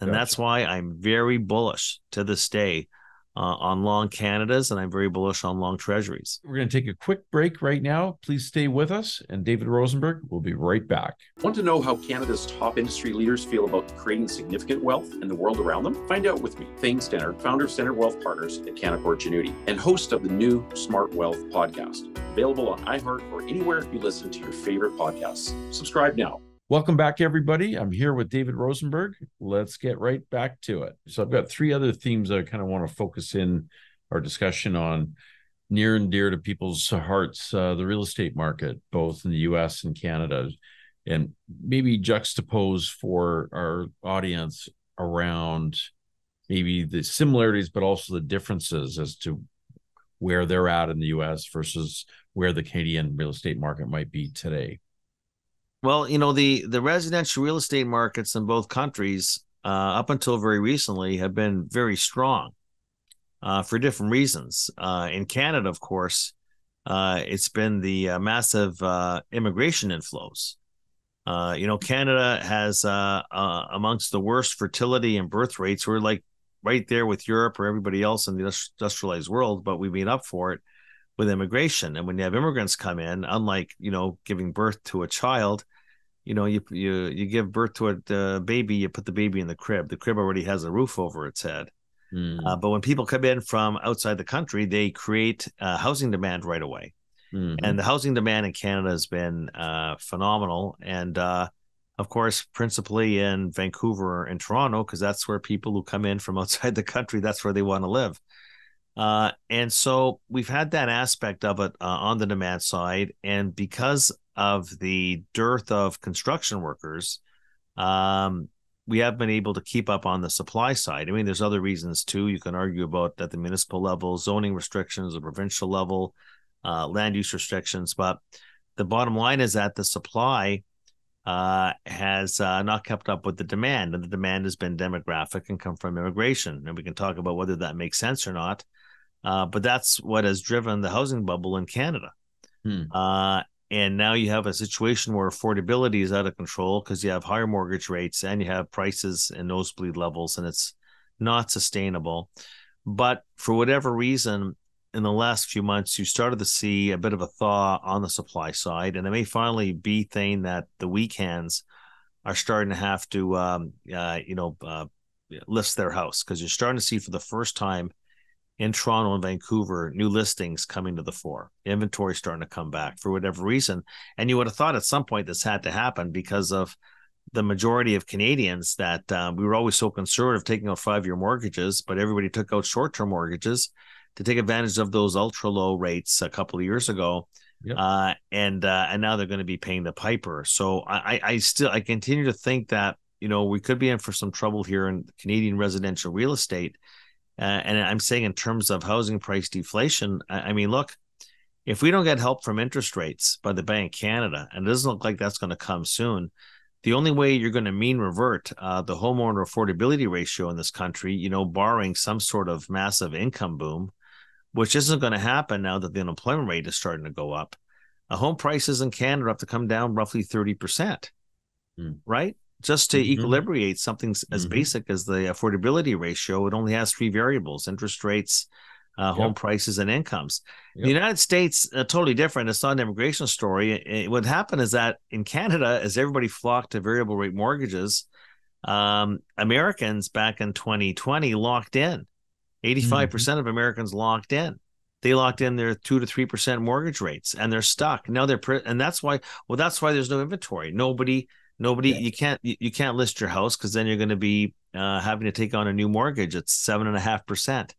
And gotcha. that's why I'm very bullish to this day uh, on long Canadas, and I'm very bullish on long Treasuries. We're going to take a quick break right now. Please stay with us, and David Rosenberg will be right back. Want to know how Canada's top industry leaders feel about creating significant wealth in the world around them? Find out with me, Thane Stenner, founder of Stenner Wealth Partners at Canaccord Genuity, and host of the new Smart Wealth podcast, available on iHeart or anywhere you listen to your favorite podcasts. Subscribe now. Welcome back, everybody. I'm here with David Rosenberg. Let's get right back to it. So, I've got three other themes that I kind of want to focus in our discussion on near and dear to people's hearts uh, the real estate market, both in the US and Canada, and maybe juxtapose for our audience around maybe the similarities, but also the differences as to where they're at in the US versus where the Canadian real estate market might be today. Well, you know the the residential real estate markets in both countries uh, up until very recently have been very strong uh, for different reasons. Uh, in Canada, of course, uh, it's been the uh, massive uh, immigration inflows. you know, Canada has amongst the worst fertility and birth rates. We're like right there with Europe or everybody else in the industrialized world, but we made up for it with immigration. And when you have immigrants come in, unlike you know giving birth to a child, you know, you you you give birth to a uh, baby, you put the baby in the crib. The crib already has a roof over its head. Mm. Uh, but when people come in from outside the country, they create uh, housing demand right away. Mm-hmm. And the housing demand in Canada has been uh, phenomenal. And uh, of course, principally in Vancouver and Toronto, because that's where people who come in from <laughs> outside the country, that's where they want to live. Uh, and so we've had that aspect of it uh, on the demand side. And because of the dearth of construction workers, um, we have been able to keep up on the supply side. I mean, there's other reasons too. You can argue about at the municipal level, zoning restrictions, the provincial level, uh, land use restrictions. But the bottom line is that the supply uh, has uh, not kept up with the demand, and the demand has been demographic and come from immigration. And we can talk about whether that makes sense or not. Uh, but that's what has driven the housing bubble in Canada. Hmm. Uh, and now you have a situation where affordability is out of control because you have higher mortgage rates and you have prices and nosebleed levels, and it's not sustainable. But for whatever reason, in the last few months, you started to see a bit of a thaw on the supply side, and it may finally be thing that the weak hands are starting to have to, um, uh, you know, uh, list their house because you're starting to see for the first time in Toronto and Vancouver new listings coming to the fore. Inventory starting to come back for whatever reason, and you would have thought at some point this had to happen because of the majority of Canadians that um, we were always so conservative taking out five year mortgages, but everybody took out short term mortgages to take advantage of those ultra low rates a couple of years ago. Yep. Uh, and uh, and now they're going to be paying the piper. So I, I still I continue to think that you know we could be in for some trouble here in Canadian residential real estate. Uh, and I'm saying in terms of housing price deflation, I, I mean, look, if we don't get help from interest rates by the Bank of Canada, and it doesn't look like that's going to come soon, the only way you're going to mean revert uh, the homeowner affordability ratio in this country, you know, barring some sort of massive income boom, which isn't going to happen now that the unemployment rate is starting to go up. Uh, home prices in Canada have to come down roughly 30%, mm. right? Just to mm-hmm. equilibrate something as mm-hmm. basic as the affordability ratio, it only has three variables interest rates, uh, home yep. prices and incomes. Yep. The United States, uh, totally different. It's not an immigration story. It, it, what happened is that in Canada, as everybody flocked to variable rate mortgages, um, Americans back in 2020 locked in. 85% mm-hmm. of Americans locked in. They locked in their two to three percent mortgage rates, and they're stuck now. They're and that's why. Well, that's why there's no inventory. Nobody, nobody. Yeah. You can't you, you can't list your house because then you're going to be uh, having to take on a new mortgage at seven and a half percent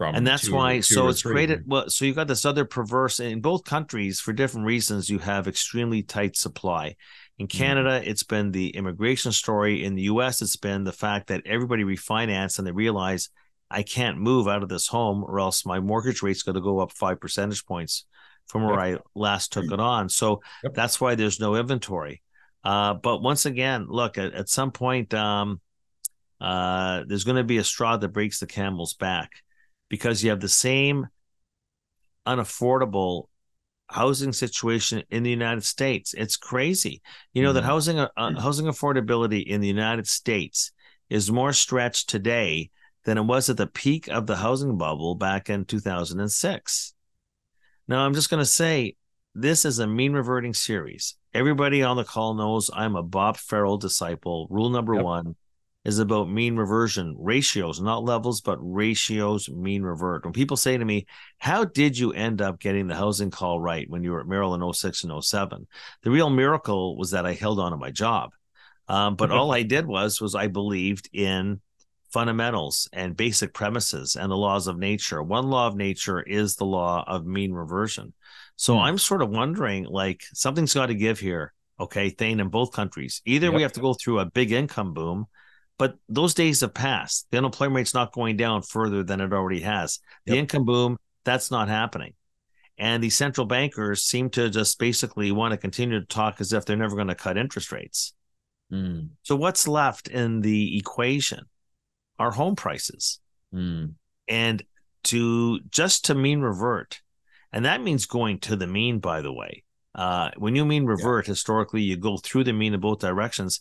and that's two, why two so it's three. created well so you've got this other perverse in both countries for different reasons you have extremely tight supply in mm-hmm. canada mm. it's been the immigration story in the us it's been the fact that everybody refinanced and they realize i can't move out of this home or else my mortgage rate's going to go up five percentage points from where yep. i last took it on so yep. that's why there's no inventory uh, but once again look at, at some point um, uh, there's going to be a straw that breaks the camel's back because you have the same unaffordable housing situation in the United States. It's crazy. You know mm-hmm. that housing uh, uh, housing affordability in the United States is more stretched today than it was at the peak of the housing bubble back in 2006. Now, I'm just going to say this is a mean reverting series. Everybody on the call knows I'm a Bob Farrell disciple. Rule number yep. one is about mean reversion ratios, not levels, but ratios mean revert. When people say to me, How did you end up getting the housing call right when you were at Merrill in 06 and 07? The real miracle was that I held on to my job. Um, but all I did was was I believed in fundamentals and basic premises and the laws of nature. One law of nature is the law of mean reversion. So hmm. I'm sort of wondering, like, something's got to give here. Okay, Thane in both countries. Either yep. we have to go through a big income boom but those days have passed. The unemployment rate's not going down further than it already has. The yep. income boom, that's not happening. And the central bankers seem to just basically want to continue to talk as if they're never going to cut interest rates. Mm. So what's left in the equation are home prices. Mm. And to just to mean revert, and that means going to the mean, by the way. Uh, when you mean revert, yeah. historically, you go through the mean in both directions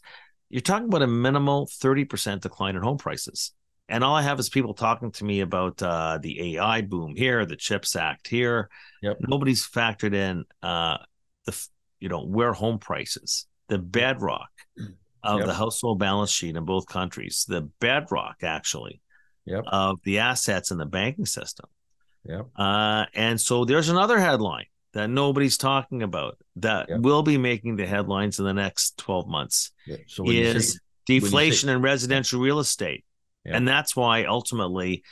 you're talking about a minimal 30% decline in home prices. And all I have is people talking to me about uh, the AI boom here, the CHIPS Act here. Yep. Nobody's factored in uh, the you know where home prices, the bedrock of yep. the household balance sheet in both countries, the bedrock actually yep. of the assets in the banking system. Yep. Uh, and so there's another headline that nobody's talking about that yep. will be making the headlines in the next 12 months yep. so is say, deflation say, in residential real estate. And that's why ultimately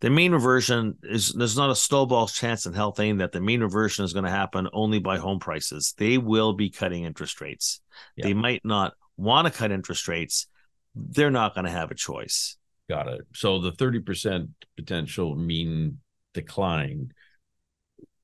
the mean reversion is there's not a snowball chance in hell aim that the mean reversion is going to happen only by home prices. They will be cutting interest rates. They might not want to cut interest rates. They're not going to have a choice. Got it. So the 30% potential mean decline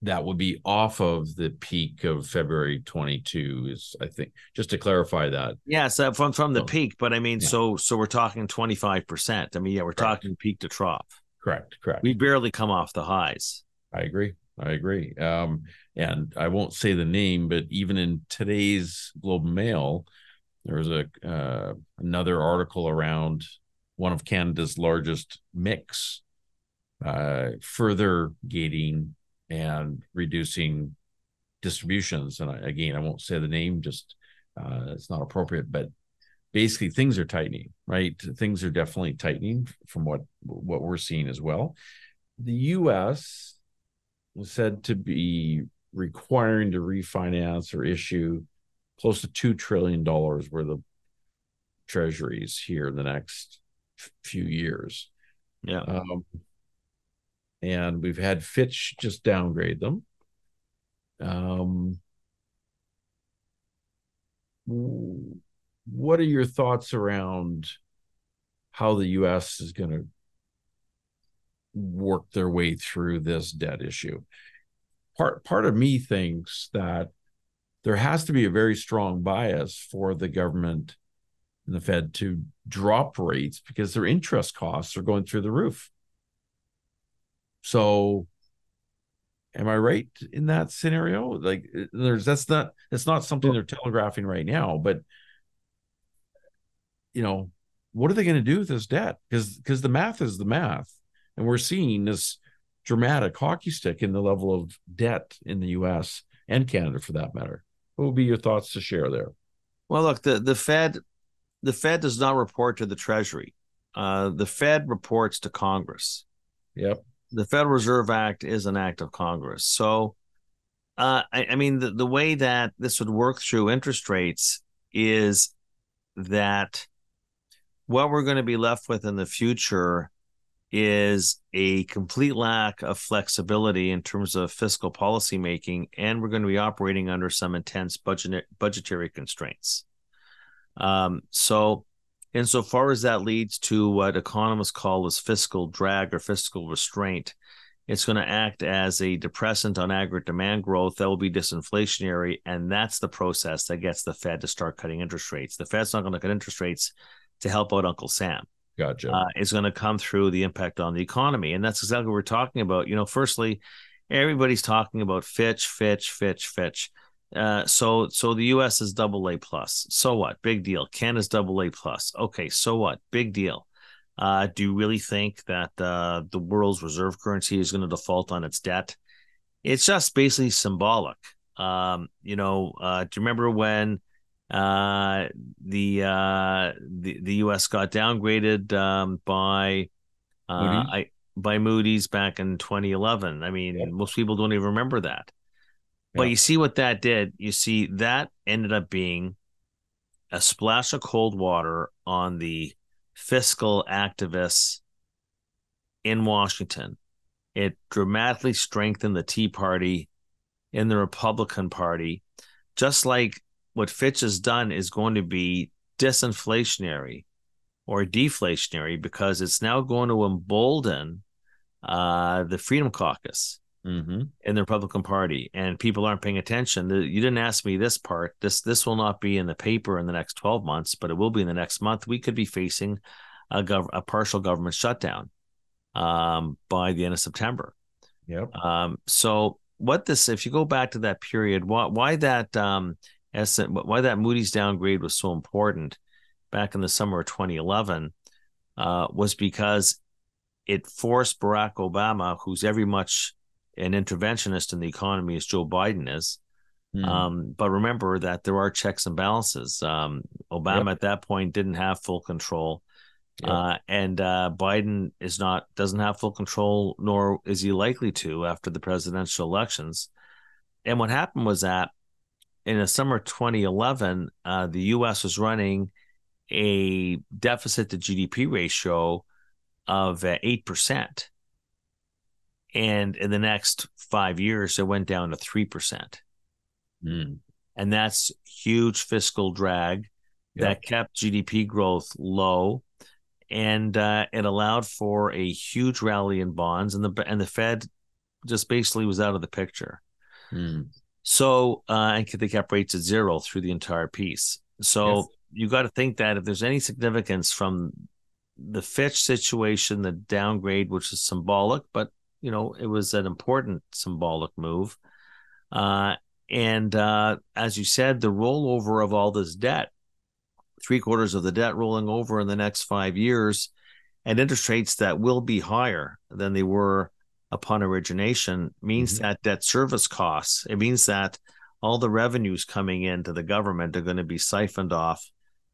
that would be off of the peak of February 22 is I think just to clarify that. Yeah, so from from the peak, but I mean yeah. so so we're talking 25%. I mean yeah, we're correct. talking peak to trough. Correct, correct. We barely come off the highs. I agree. I agree. Um and I won't say the name but even in today's Globe Mail there was a uh, another article around one of Canada's largest MICs uh, further gating and reducing distributions. And I, again, I won't say the name, just uh, it's not appropriate, but basically things are tightening, right? Things are definitely tightening from what what we're seeing as well. The U.S. was said to be requiring to refinance or issue close to two trillion dollars worth of treasuries here in the next few years. Yeah. Um, and we've had Fitch just downgrade them. Um, what are your thoughts around how the U.S. is going to work their way through this debt issue? Part part of me thinks that there has to be a very strong bias for the government and the Fed to drop rates because their interest costs are going through the roof. So am I right in that scenario? Like there's that's not that's not something they're telegraphing right now, but you know, what are they going to do with this debt? Because because the math is the math. And we're seeing this dramatic hockey stick in the level of debt in the US and Canada for that matter. What would be your thoughts to share there? Well, look, the, the Fed the Fed does not report to the Treasury. Uh, the Fed reports to Congress. Yep. The Federal Reserve Act is an act of Congress. So, uh, I, I mean, the, the way that this would work through interest rates is that what we're going to be left with in the future is a complete lack of flexibility in terms of fiscal policy making, and we're going to be operating under some intense budget budgetary constraints. Um, so, insofar as that leads to what economists call as fiscal drag or fiscal restraint, it's going to act as a depressant on aggregate demand growth that will be disinflationary. And that's the process that gets the Fed to start cutting interest rates. The Fed's not going to cut interest rates to help out Uncle Sam. Gotcha. Uh, is going to come through the impact on the economy. And that's exactly what we're talking about. You know, firstly, everybody's talking about Fitch, Fitch, Fitch, Fitch. Uh, so so the U.S. is double A plus. So what? Big deal. Canada's double A plus. Okay. So what? Big deal. Uh, do you really think that uh, the world's reserve currency is going to default on its debt? It's just basically symbolic. Um, you know, uh, do you remember when uh, the uh, the the U.S. got downgraded um, by uh I by Moody's back in 2011? I mean, yeah. most people don't even remember that. But you see what that did. You see that ended up being a splash of cold water on the fiscal activists in Washington. It dramatically strengthened the Tea Party in the Republican Party, just like what Fitch has done is going to be disinflationary or deflationary because it's now going to embolden uh, the Freedom Caucus mm-hmm. in the Republican Party, and people aren't paying attention. You didn't ask me this part. This this will not be in the paper in the next twelve months, but it will be in the next month. We could be facing a, gov- a partial government shutdown um, by the end of September. Yep. Um, so what this, if you go back to that period, why why that um, why that Moody's downgrade was so important back in the summer of 2011 uh, was because it forced Barack Obama, who's every much an interventionist in the economy as Joe Biden is. Mm. Um, but remember that there are checks and balances. Um, Obama yep. at that point didn't have full control. Yep. Uh, and uh, Biden is not doesn't have full control, nor is he likely to after the presidential elections. And what happened was that in the summer 2011, uh, the U.S. was running a deficit to GDP ratio of uh, eight percent and in the next five years it went down to 3% mm. and that's huge fiscal drag that kept gdp growth low and uh, it allowed for a huge rally in bonds and the and the fed just basically was out of the picture mm. so uh, and they kept rates at zero through the entire piece so yes. you got to think that if there's any significance from the Fitch situation, the downgrade, which is symbolic, but you know, it was an important symbolic move. Uh, and uh, as you said, the rollover of all this debt, three quarters of the debt rolling over in the next five years, and interest rates that will be higher than they were upon origination means Mhm. that debt service costs. It means that all the revenues coming into the government are going to be siphoned off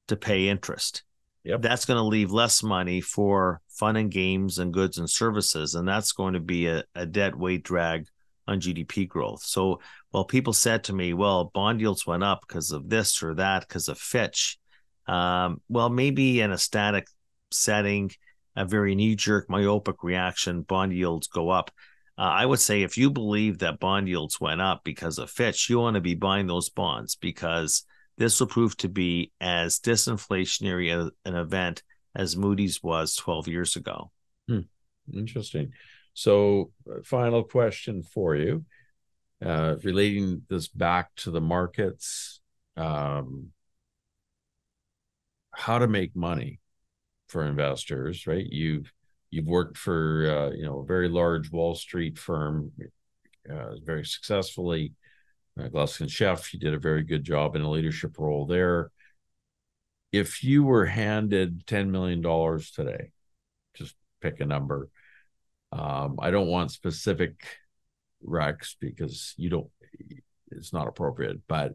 to pay interest. Yep. That's going to leave less money for fun and games and goods and services. And that's going to be a, a dead weight drag on GDP growth. So while people said to me, well, bond yields went up because of this or that, because of Fitch, um, well, maybe in a static setting, a very knee jerk, myopic reaction, bond yields go up. Uh, I would say if you believe that bond yields went up because of Fitch, you want to be buying those bonds because this will prove to be as disinflationary a, an event as Moody's was 12 years ago. Interesting. So, uh, final question for you, uh, relating this back to the markets, um, how to make money for investors, right? You've you've worked for uh, you know a very large Wall Street firm, uh, very successfully. Uh, Gluskin Sheff, you did a very good job in a leadership role there. If you were handed ten million dollars today, just pick a number. Um, I don't want specific recs because you don't. It's not appropriate. But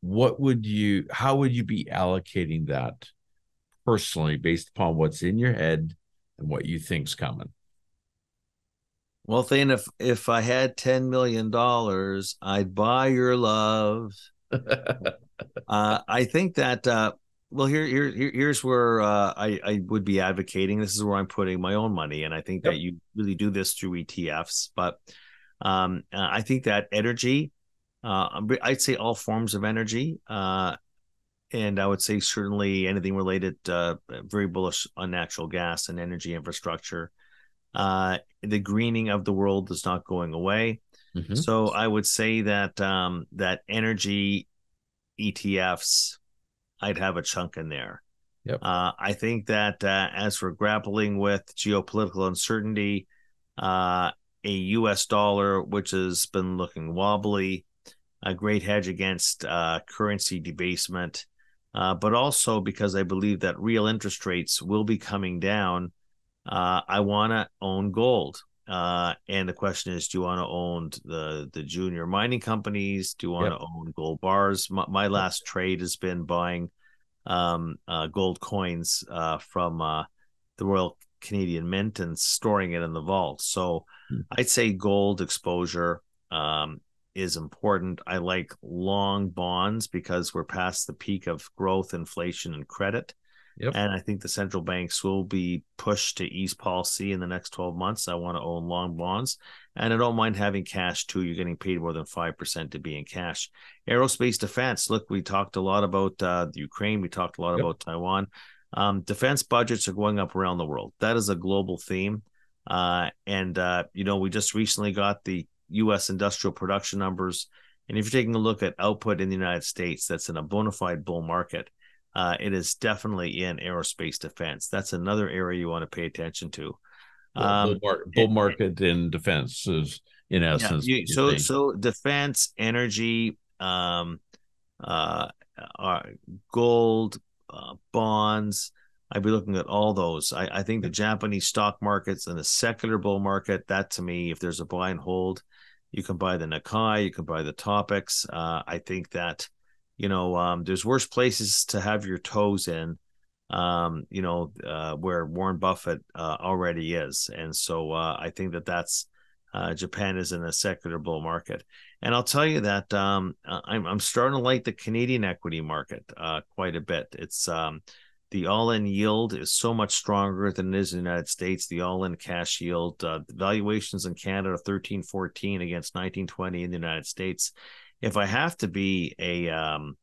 what would you? How would you be allocating that personally, based upon what's in your head and what you think's coming? Well, Thane, if if I had ten million dollars, I'd buy your love. <laughs> Uh, I think that uh, well, here, here, here here's where uh, I I would be advocating. This is where I'm putting my own money, and I think Yep. that you really do this through ETFs. But um, uh, I think that energy, uh, I'd say all forms of energy, uh, and I would say certainly anything related, uh, very bullish on natural gas and energy infrastructure. Uh, the greening of the world is not going away. Mhm. So I would say that um, that energy ETFs, I'd have a chunk in there. Yep. Uh, I think that uh, as we're grappling with geopolitical uncertainty, uh, a U.S. dollar which has been looking wobbly, a great hedge against uh, currency debasement, uh, but also because I believe that real interest rates will be coming down. Uh, I want to own gold. Uh, and the question is, do you want to own the the junior mining companies? Do you want Yep. to own gold bars? My, my last trade has been buying um, uh, gold coins uh, from uh, the Royal Canadian Mint and storing it in the vault. So Hmm. I'd say gold exposure um, is important. I like long bonds because we're past the peak of growth, inflation, and credit. Yep. And I think the central banks will be pushed to ease policy in the next 12 months. I want to own long bonds. And I don't mind having cash too. You're getting paid more than 5% to be in cash. Aerospace defense. Look, we talked a lot about uh, the Ukraine. We talked a lot Yep. about Taiwan. Um, defense budgets are going up around the world. That is a global theme. Uh, and, uh, you know, we just recently got the U.S. industrial production numbers. And if you're taking a look at output in the United States, that's in a bona fide bull market. Uh, it is definitely in aerospace defense. That's another area you want to pay attention to. Well, bull, Um, mar- bull it- market in defense is in essence. you- what you're so so defense, energy, um, uh, uh, gold, uh, bonds. I'd be looking at all those. I, I think the Japanese stock markets and the secular bull market. That to me, if there's a buy and hold, you can buy the Nikkei, you can buy the TOPIX. Uh, I think that you know um, there's worse places to have your toes in. Um, you know uh, where Warren Buffett uh, already is, and so uh, I think that that's uh, Japan is in a secular bull market. And I'll tell you that um, uh, I'm, I'm starting to like the Canadian equity market uh, quite a bit. It's um, the all-in yield is so much stronger than it is in the United States. The all-in cash yield valuations in Canada 13, 14 against 19, 20 in the United States. If I have to be a um,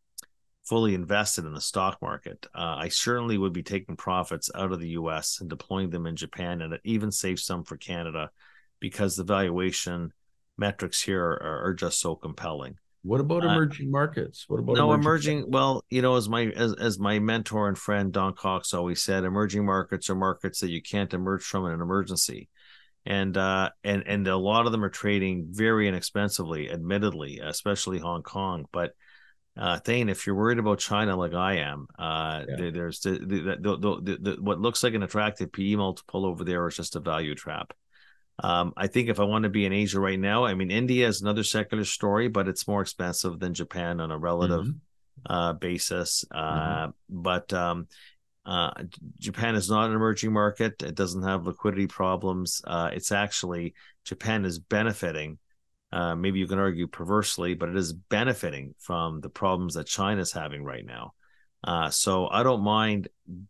fully invested in the stock market, uh, I certainly would be taking profits out of the U.S. and deploying them in Japan, and even save some for Canada because the valuation metrics here are, are just so compelling. what about uh, emerging markets? What about No emerging. Well, you know, as my as, as my mentor and friend Don Cox always said, emerging markets are markets that you can't emerge from in an emergency, and uh, and and a lot of them are trading very inexpensively, admittedly, especially Hong Kong. But uh, Thane, if you're worried about China like I am, uh, Yeah. there, there's the, the, the, the, the, the, what looks like an attractive PE multiple over there is just a value trap. Um, I think if I want to be in Asia right now, I mean, India is another secular story, but it's more expensive than Japan on a relative Mhm. uh, basis. Mm-hmm. Uh, But um, uh, Japan is not an emerging market. It doesn't have liquidity problems. Uh, it's actually Japan is benefiting. Uh, maybe you can argue perversely, but it is benefiting from the problems that China is having right now. Uh, so I don't mind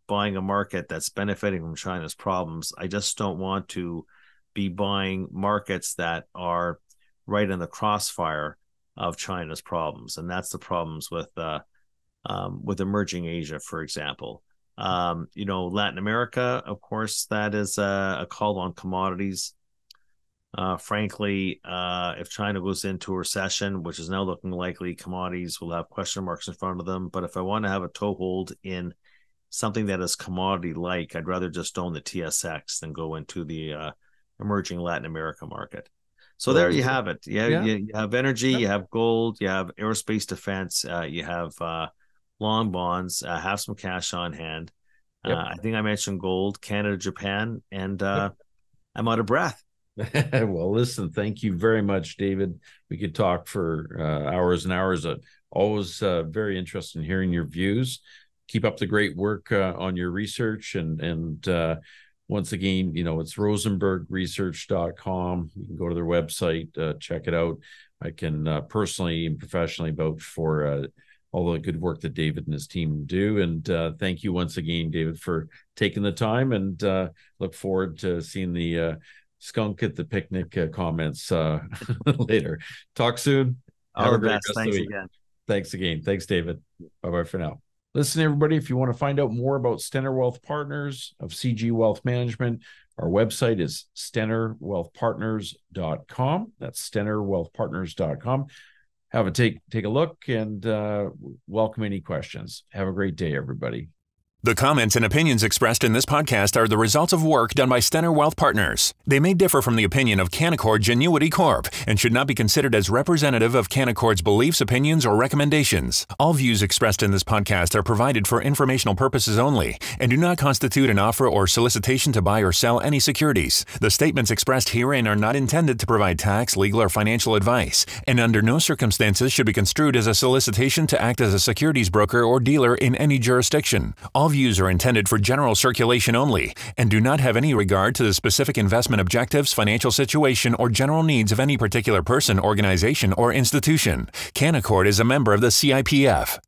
buying a market that's benefiting from China's problems. I just don't want to be buying markets that are right in the crossfire of China's problems, and that's the problems with uh, um, with emerging Asia, for example. Um, you know, Latin America, of course, that is a, a call on commodities. Uh, frankly, uh, if China goes into a recession, which is now looking likely, commodities will have question marks in front of them. But if I want to have a toehold in something that is commodity like, I'd rather just own the TSX than go into the uh, emerging Latin America market. So there you have it. Yeah, Yeah. You, you have energy, you have gold, you have aerospace defense, uh, you have uh, long bonds, uh, have some cash on hand. Yep. Uh, I think I mentioned gold, Canada, Japan, and uh, I'm out of breath. <laughs> well, listen, thank you very much, David. We could talk for uh, hours and hours. Uh, always uh, very interested in hearing your views. Keep up the great work uh, on your research. And, and uh, once again, you know, it's rosenbergresearch.com. You can go to their website, uh, check it out. I can uh, personally and professionally vouch for uh, all the good work that David and his team do. And uh, thank you once again, David, for taking the time and uh, look forward to seeing the uh, skunk at the picnic uh, comments uh, <laughs> later. Talk soon. Have All a the best. the Thanks again. Thanks again. Thanks, David. Bye bye for now. Listen, everybody, if you want to find out more about Stenner Wealth Partners of CG Wealth Management, our website is stennerwealthpartners.com. That's stennerwealthpartners.com. Have a take take a look and uh, welcome any questions. Have a great day, everybody. The comments and opinions expressed in this podcast are the results of work done by Stenner Wealth Partners. They may differ from the opinion of Canaccord Genuity Corp and should not be considered as representative of Canaccord's beliefs, opinions, or recommendations. All views expressed in this podcast are provided for informational purposes only and do not constitute an offer or solicitation to buy or sell any securities. The statements expressed herein are not intended to provide tax, legal, or financial advice, and under no circumstances should be construed as a solicitation to act as a securities broker or dealer in any jurisdiction. All views are intended for general circulation only and do not have any regard to the specific investment objectives, financial situation, or general needs of any particular person, organization, or institution. Canaccord is a member of the CIPF.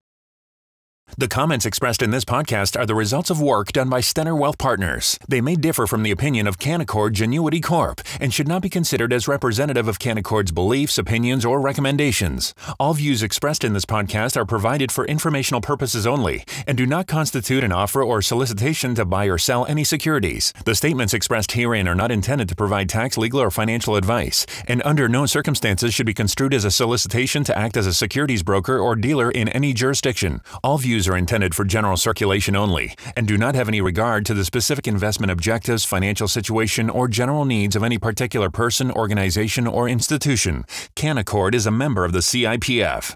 The comments expressed in this podcast are the results of work done by Stenner Wealth Partners. They may differ from the opinion of Canaccord Genuity Corp and should not be considered as representative of Canaccord's beliefs, opinions, or recommendations. All views expressed in this podcast are provided for informational purposes only and do not constitute an offer or solicitation to buy or sell any securities. The statements expressed herein are not intended to provide tax, legal, or financial advice, and under no circumstances should be construed as a solicitation to act as a securities broker or dealer in any jurisdiction. All views are intended for general circulation only and do not have any regard to the specific investment objectives, financial situation, or general needs of any particular person, organization, or institution. Canaccord is a member of the CIPF.